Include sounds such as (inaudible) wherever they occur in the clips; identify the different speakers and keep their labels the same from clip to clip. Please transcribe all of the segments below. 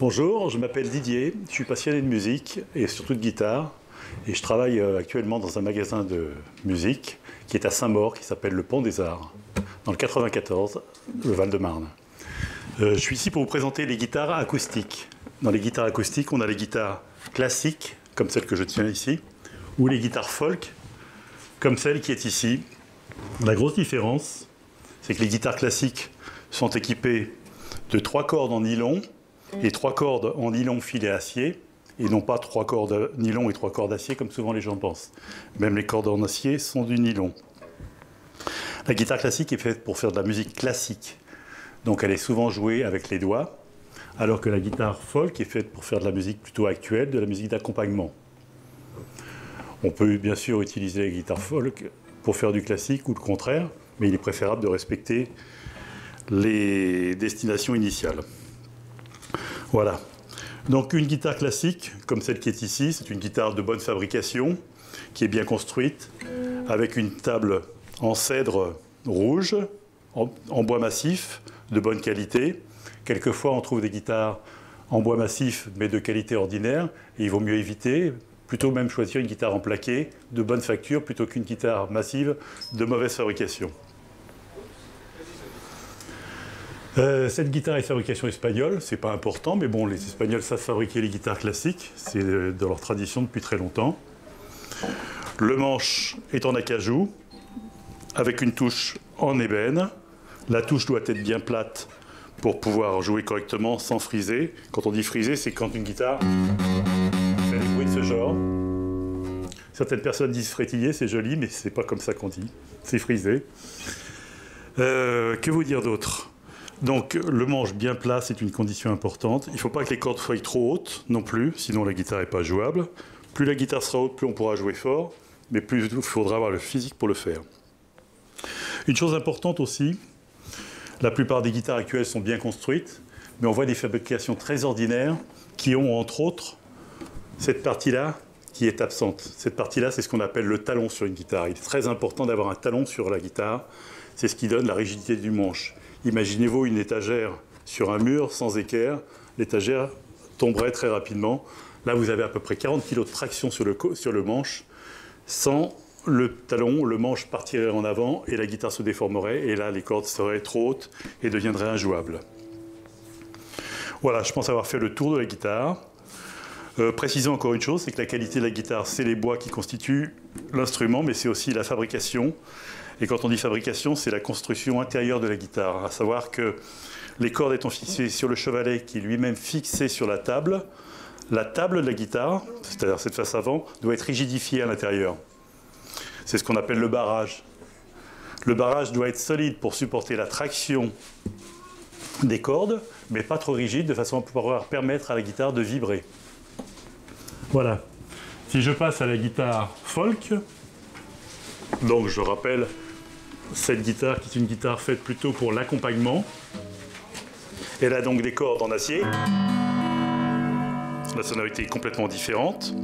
Speaker 1: Bonjour, je m'appelle Didier, je suis passionné de musique et surtout de guitare. Et je travaille euh, actuellement dans un magasin de musique qui est à Saint-Maur, qui s'appelle le Pont des Arts, dans le 94, le Val-de-Marne. Euh, je suis ici pour vous présenter les guitares acoustiques. Dans les guitares acoustiques, on a les guitares classiques, comme celle que je tiens ici, ou les guitares folk, comme celle qui est ici. La grosse différence, c'est que les guitares classiques sont équipées de trois cordes en nylon et trois cordes en nylon filet acier, et non pas trois cordes nylon et trois cordes acier comme souvent les gens pensent. Même les cordes en acier sont du nylon. La guitare classique est faite pour faire de la musique classique, donc elle est souvent jouée avec les doigts, alors que la guitare folk est faite pour faire de la musique plutôt actuelle, de la musique d'accompagnement. On peut bien sûr utiliser la guitare folk pour faire du classique ou le contraire, mais il est préférable de respecter les destinations initiales. Voilà. Donc une guitare classique, comme celle qui est ici, c'est une guitare de bonne fabrication, qui est bien construite, avec une table en cèdre rouge, en, bois massif, de bonne qualité. Quelquefois, on trouve des guitares en bois massif, mais de qualité ordinaire, et il vaut mieux éviter, plutôt même choisir une guitare en plaqué, de bonne facture, plutôt qu'une guitare massive de mauvaise fabrication. Euh, cette guitare est fabrication espagnole, c'est pas important, mais bon, les Espagnols savent fabriquer les guitares classiques, c'est euh, dans leur tradition depuis très longtemps. Le manche est en acajou, avec une touche en ébène. La touche doit être bien plate pour pouvoir jouer correctement sans friser. Quand on dit friser, c'est quand une guitare fait des bruits de ce genre. Certaines personnes disent frétiller, c'est joli, mais c'est pas comme ça qu'on dit. C'est frisé. Euh, que vous dire d'autre? Donc le manche bien plat, c'est une condition importante. Il ne faut pas que les cordes soient trop hautes non plus, sinon la guitare n'est pas jouable. Plus la guitare sera haute, plus on pourra jouer fort, mais plus il faudra avoir le physique pour le faire. Une chose importante aussi, la plupart des guitares actuelles sont bien construites, mais on voit des fabrications très ordinaires qui ont entre autres cette partie-là qui est absente. Cette partie-là, c'est ce qu'on appelle le talon sur une guitare. Il est très important d'avoir un talon sur la guitare. C'est ce qui donne la rigidité du manche. Imaginez-vous une étagère sur un mur sans équerre, l'étagère tomberait très rapidement. Là, vous avez à peu près 40 kg de traction sur le, manche. Sans le talon, le manche partirait en avant et la guitare se déformerait. Et là, les cordes seraient trop hautes et deviendraient injouables. Voilà, je pense avoir fait le tour de la guitare. Euh, précisons encore une chose, c'est que la qualité de la guitare, c'est les bois qui constituent l'instrument, mais c'est aussi la fabrication. Et quand on dit fabrication, c'est la construction intérieure de la guitare, à savoir que les cordes étant fixées sur le chevalet qui est lui-même fixé sur la table, la table de la guitare, c'est-à-dire cette face avant, doit être rigidifiée à l'intérieur. C'est ce qu'on appelle le barrage. Le barrage doit être solide pour supporter la traction des cordes, mais pas trop rigide, de façon à pouvoir permettre à la guitare de vibrer. Voilà. Si je passe à la guitare folk, donc je rappelle cette guitare qui est une guitare faite plutôt pour l'accompagnement. Elle a donc des cordes en acier. La sonorité est complètement différente.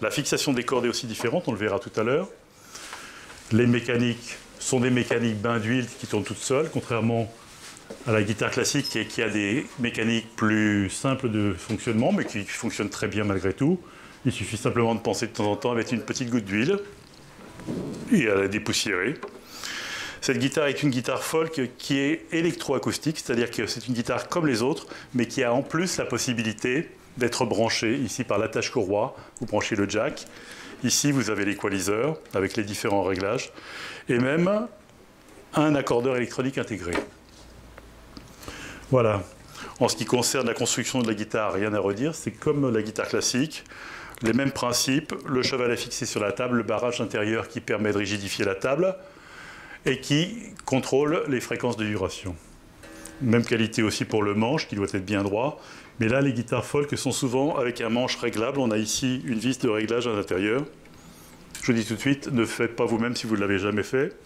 Speaker 1: La fixation des cordes est aussi différente, on le verra tout à l'heure. Les mécaniques sont des mécaniques bain d'huile qui tournent toutes seules, contrairement à la guitare classique qui a des mécaniques plus simples de fonctionnement, mais qui fonctionnent très bien malgré tout. Il suffit simplement de penser de temps en temps avec une petite goutte d'huile et à la dépoussiérer. Cette guitare est une guitare folk qui est électroacoustique, c'est-à-dire que c'est une guitare comme les autres, mais qui a en plus la possibilité d'être branchée ici par l'attache courroie. Vous branchez le jack. Ici, vous avez l'équaliseur avec les différents réglages et même un accordeur électronique intégré. Voilà. En ce qui concerne la construction de la guitare, rien à redire. C'est comme la guitare classique. Les mêmes principes. Le chevalet fixé sur la table, le barrage intérieur qui permet de rigidifier la table et qui contrôle les fréquences de vibration. Même qualité aussi pour le manche qui doit être bien droit. Mais là, les guitares folk sont souvent avec un manche réglable. On a ici une vis de réglage à l'intérieur. Je vous dis tout de suite, ne faites pas vous-même si vous ne l'avez jamais fait.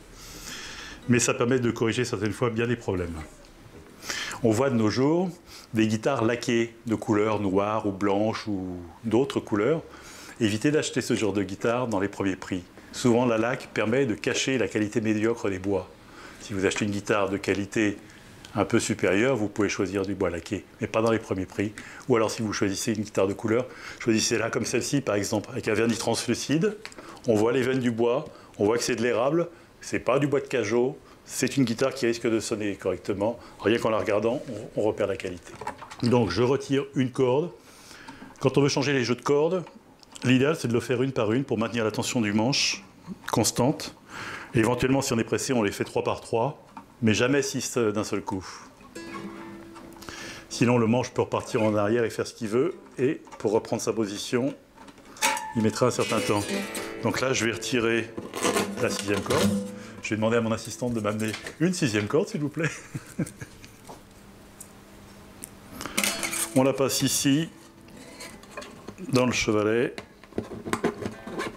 Speaker 1: Mais ça permet de corriger certaines fois bien des problèmes. On voit de nos jours des guitares laquées de couleurs noires ou blanches ou d'autres couleurs. Évitez d'acheter ce genre de guitare dans les premiers prix. Souvent, la laque permet de cacher la qualité médiocre des bois. Si vous achetez une guitare de qualité un peu supérieur, vous pouvez choisir du bois laqué, mais pas dans les premiers prix. Ou alors si vous choisissez une guitare de couleur, choisissez là comme celle-ci par exemple, avec un vernis translucide. On voit les veines du bois, on voit que c'est de l'érable, c'est pas du bois de cajot, c'est une guitare qui risque de sonner correctement. Rien qu'en la regardant, on, on repère la qualité. Donc je retire une corde. Quand on veut changer les jeux de cordes, l'idéal c'est de le faire une par une pour maintenir la tension du manche constante. Et éventuellement, si on est pressé, on les fait trois par trois mais jamais 6 d'un seul coup. Sinon, le manche peut repartir en arrière et faire ce qu'il veut, et pour reprendre sa position, il mettra un certain temps. Donc là, je vais retirer la sixième corde. Je vais demander à mon assistante de m'amener une sixième corde, s'il vous plaît. (laughs) On la passe ici, dans le chevalet.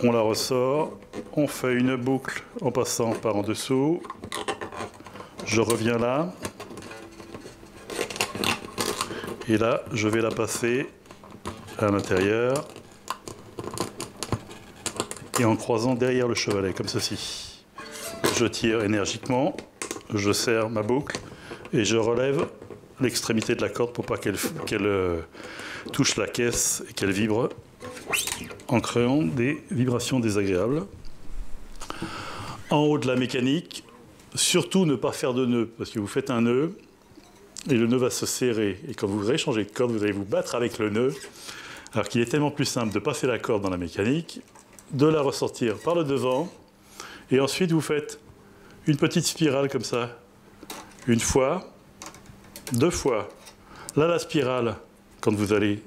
Speaker 1: On la ressort. On fait une boucle en passant par en dessous. Je reviens là. Et là, je vais la passer à l'intérieur. Et en croisant derrière le chevalet, comme ceci. Je tire énergiquement, je serre ma boucle et je relève l'extrémité de la corde pour pas qu'elle euh, touche la caisse et qu'elle vibre en créant des vibrations désagréables. En haut de la mécanique, Surtout ne pas faire de nœud, parce que vous faites un nœud et le nœud va se serrer. Et quand vous voudrez changer de corde, vous allez vous battre avec le nœud. Alors qu'il est tellement plus simple de passer la corde dans la mécanique, de la ressortir par le devant, et ensuite vous faites une petite spirale comme ça. Une fois, deux fois. Là, la spirale, quand vous allez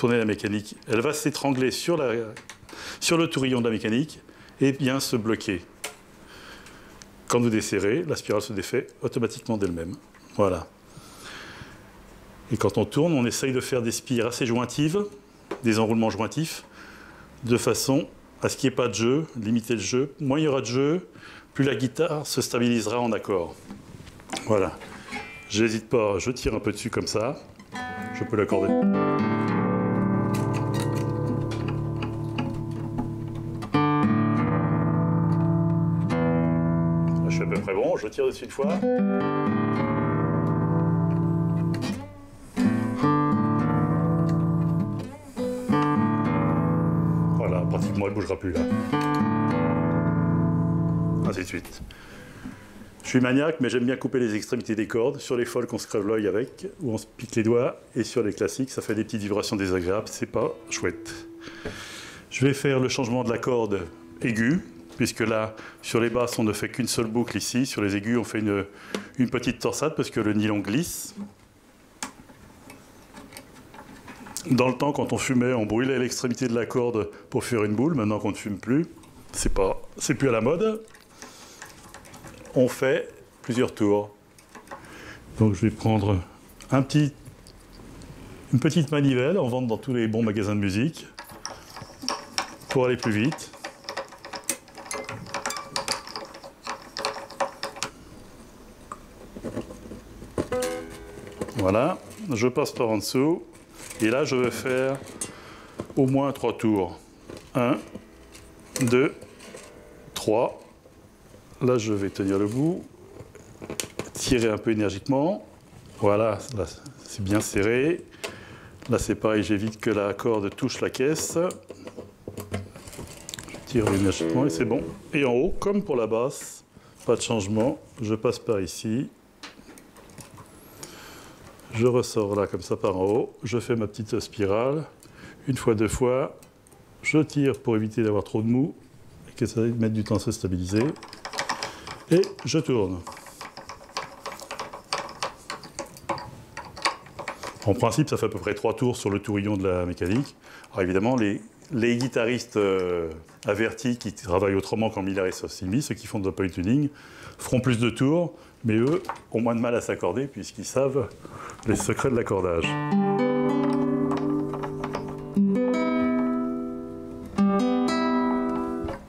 Speaker 1: tourner la mécanique, elle va s'étrangler sur, le tourillon de la mécanique et bien se bloquer. Quand vous desserrez, la spirale se défait automatiquement d'elle-même. Voilà. Et quand on tourne, on essaye de faire des spires assez jointives, des enroulements jointifs, de façon à ce qu'il n'y ait pas de jeu, limiter le jeu. Moins il y aura de jeu, plus la guitare se stabilisera en accord. Voilà. J'hésite pas, je tire un peu dessus comme ça. Je peux l'accorder. Bon, je tire dessus une fois. Voilà, pratiquement elle ne bougera plus là. Ainsi de suite. Je suis maniaque, mais j'aime bien couper les extrémités des cordes. Sur les folles, qu'on se crève l'œil avec, ou on se pique les doigts, et sur les classiques, ça fait des petites vibrations désagréables. C'est pas chouette. Je vais faire le changement de la corde aiguë puisque là, sur les basses, on ne fait qu'une seule boucle ici. Sur les aigus, on fait une, petite torsade parce que le nylon glisse. Dans le temps, quand on fumait, on brûlait l'extrémité de la corde pour faire une boule. Maintenant qu'on ne fume plus, c'est pas, plus à la mode. On fait plusieurs tours. Donc je vais prendre une petite manivelle en vente dans tous les bons magasins de musique pour aller plus vite. Voilà, je passe par en dessous. Et là, je vais faire au moins trois tours. 1, 2, 3. Là, je vais tenir le bout. Tirer un peu énergiquement. Voilà, là, c'est bien serré. Là, c'est pareil, j'évite que la corde touche la caisse. Je tire énergiquement et c'est bon. Et en haut, comme pour la basse, pas de changement. Je passe par ici. Je ressors là comme ça par en haut, je fais ma petite spirale, une fois, deux fois, je tire pour éviter d'avoir trop de mou et que ça mette du temps à se stabiliser, et je tourne. En principe, ça fait à peu près trois tours sur le tourillon de la mécanique. Alors évidemment, les, guitaristes euh, avertis qui travaillent autrement qu'en Miller et Sossimi, ceux qui font de point tuning, feront plus de tours, mais eux ont moins de mal à s'accorder puisqu'ils savent les secrets de l'accordage.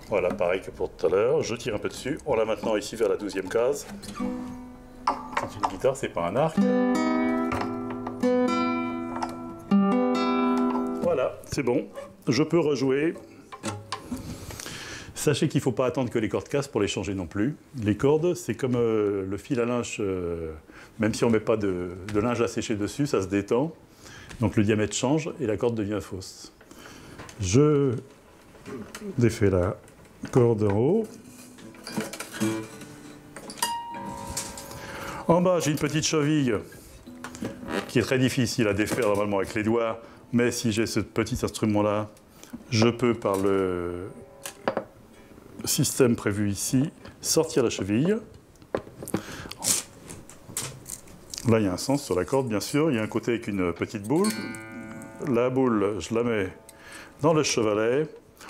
Speaker 1: Voilà, pareil que pour tout à l'heure, je tire un peu dessus. On l'a maintenant ici vers la douzième case. C'est une guitare, c'est pas un arc. C'est bon. Je peux rejouer. Sachez qu'il ne faut pas attendre que les cordes cassent pour les changer non plus. Les cordes, c'est comme euh, le fil à linge, euh, même si on ne met pas de, linge à sécher dessus, ça se détend. Donc le diamètre change et la corde devient fausse. Je défais la corde en haut. En bas, j'ai une petite cheville qui est très difficile à défaire normalement avec les doigts, mais si j'ai ce petit instrument-là, je peux par le système prévu ici sortir la cheville. Là, il y a un sens sur la corde, bien sûr. Il y a un côté avec une petite boule. La boule, je la mets dans le chevalet.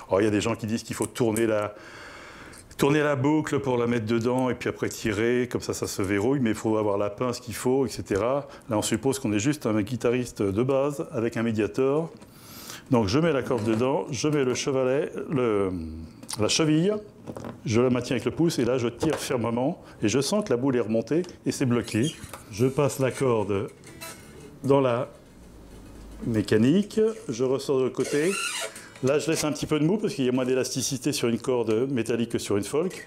Speaker 1: Alors, il y a des gens qui disent qu'il faut tourner la, tourner la boucle pour la mettre dedans et puis après tirer, comme ça ça se verrouille, mais il faut avoir la pince qu'il faut, etc. Là on suppose qu'on est juste un guitariste de base avec un médiator. Donc je mets la corde dedans, je mets le chevalet, la cheville, je la maintiens avec le pouce et là je tire fermement et je sens que la boule est remontée et c'est bloqué. Je passe la corde dans la mécanique, je ressors de l'autre côté, Là, je laisse un petit peu de mou parce qu'il y a moins d'élasticité sur une corde métallique que sur une folk.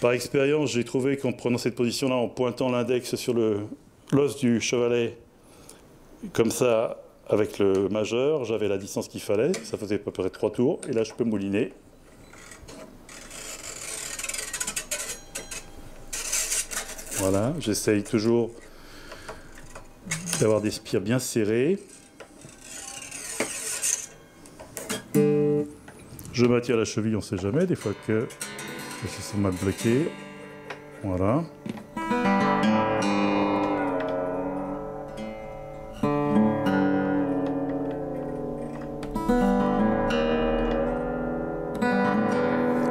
Speaker 1: Par expérience, j'ai trouvé qu'en prenant cette position-là, en pointant l'index sur l'os du chevalet, comme ça, avec le majeur, j'avais la distance qu'il fallait. Ça faisait à peu près trois tours. Et là, je peux mouliner. Voilà, j'essaye toujours d'avoir des spires bien serrées. Je m'attire la cheville, on ne sait jamais, des fois que je suis mal bloqué. Voilà.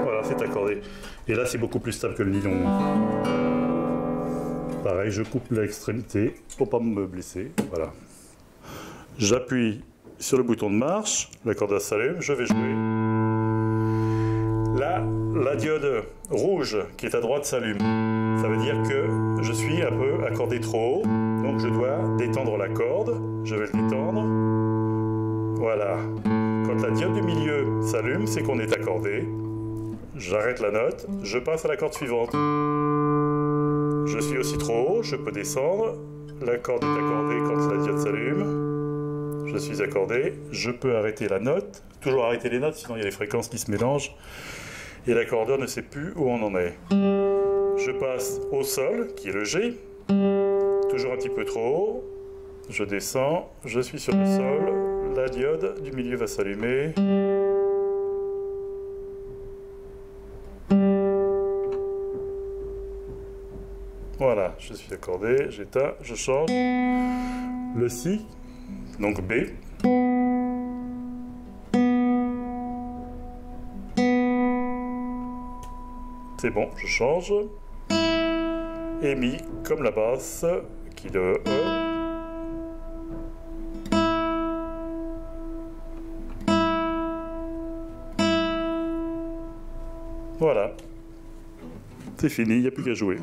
Speaker 1: Voilà, c'est accordé. Et là, c'est beaucoup plus stable que le nylon. Pareil, je coupe l'extrémité pour pas me blesser. Voilà. J'appuie sur le bouton de marche, la corde s'allume, je vais jouer. La diode rouge qui est à droite s'allume. Ça veut dire que je suis un peu accordé trop haut, donc je dois détendre la corde. Je vais le détendre. Voilà. Quand la diode du milieu s'allume, c'est qu'on est accordé. J'arrête la note, je passe à la corde suivante. Je suis aussi trop haut, je peux descendre. La corde est accordée quand la diode s'allume je suis accordé, je peux arrêter la note, toujours arrêter les notes, sinon il y a les fréquences qui se mélangent, et l'accordeur ne sait plus où on en est. Je passe au sol, qui est le G, toujours un petit peu trop haut, je descends, je suis sur le sol, la diode du milieu va s'allumer. Voilà, je suis accordé, j'éteins, je change. Le Si donc B. C'est bon, je change. Et Mi comme la basse, qui le E. Voilà. C'est fini, il n'y a plus qu'à jouer.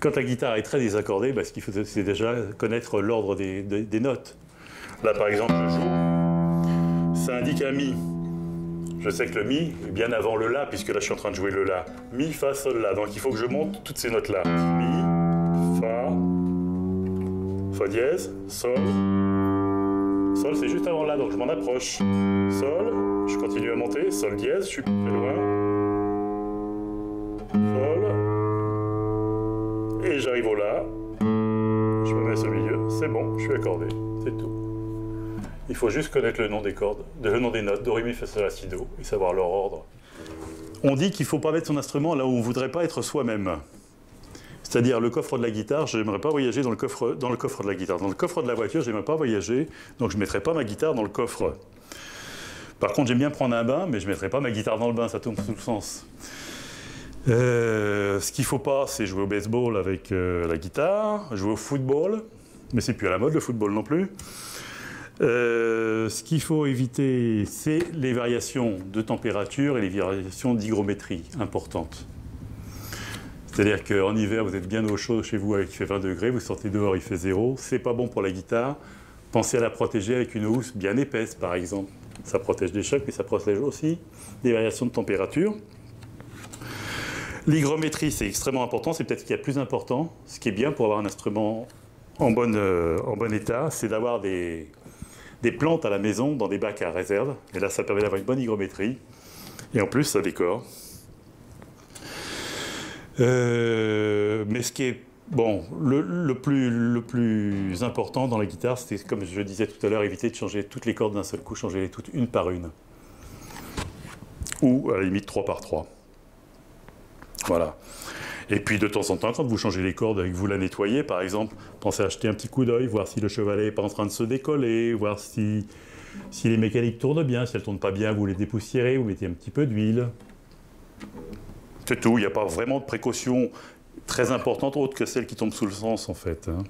Speaker 1: Quand la guitare est très désaccordée, bah, ce qu'il faut, c'est déjà connaître l'ordre des notes. Là, par exemple, je joue. Ça indique un Mi. Je sais que le Mi est bien avant le La, puisque là, je suis en train de jouer le La. Mi, Fa, Sol, La. Donc, il faut que je monte toutes ces notes-là. Mi, Fa, Fa dièse, Sol. Sol, c'est juste avant La, donc je m'en approche. Sol, je continue à monter. Sol dièse, je suis très loin. Sol. Et j'arrive au La. Je me mets au milieu. C'est bon, je suis accordé. C'est tout. Il faut juste connaître le nom des cordes, le nom des notes, do, ré, et savoir leur ordre. On dit qu'il ne faut pas mettre son instrument là où on ne voudrait pas être soi-même. C'est-à-dire le coffre de la guitare, je n'aimerais pas voyager dans le, coffre, de la guitare. Dans le coffre de la voiture, je n'aimerais pas voyager, donc je ne mettrais pas ma guitare dans le coffre. Par contre, j'aime bien prendre un bain, mais je ne mettrai pas ma guitare dans le bain, ça tombe sous le sens. Euh, ce qu'il ne faut pas, c'est jouer au baseball avec euh, la guitare, jouer au football, mais c'est plus à la mode le football non plus. Euh, ce qu'il faut éviter, c'est les variations de température et les variations d'hygrométrie importantes. C'est-à-dire qu'en hiver, vous êtes bien au chaud chez vous, il fait 20 degrés, vous sortez dehors, il fait 0. C'est pas bon pour la guitare. Pensez à la protéger avec une housse bien épaisse, par exemple. Ça protège des chocs, mais ça protège aussi des variations de température. L'hygrométrie, c'est extrêmement important, c'est peut-être ce qu'il y a plus important. Ce qui est bien pour avoir un instrument en, euh, en bon état, c'est d'avoir des, des plantes à la maison dans des bacs à réserve. Et là, ça permet d'avoir une bonne hygrométrie. Et en plus, ça décore. Euh, mais ce qui est bon, le, plus, le plus important dans la guitare, c'était, comme je disais tout à l'heure, éviter de changer toutes les cordes d'un seul coup, changer les toutes une par une. Ou à la limite trois par trois. Voilà. Et puis de temps en temps, quand vous changez les cordes et que vous la nettoyez, par exemple, pensez à acheter un petit coup d'œil, voir si le chevalet n'est pas en train de se décoller, voir si, si les mécaniques tournent bien. Si elles ne tournent pas bien, vous les dépoussiérez, vous mettez un petit peu d'huile. C'est tout, il n'y a pas vraiment de précautions très importantes autres que celles qui tombent sous le sens en fait. Hein.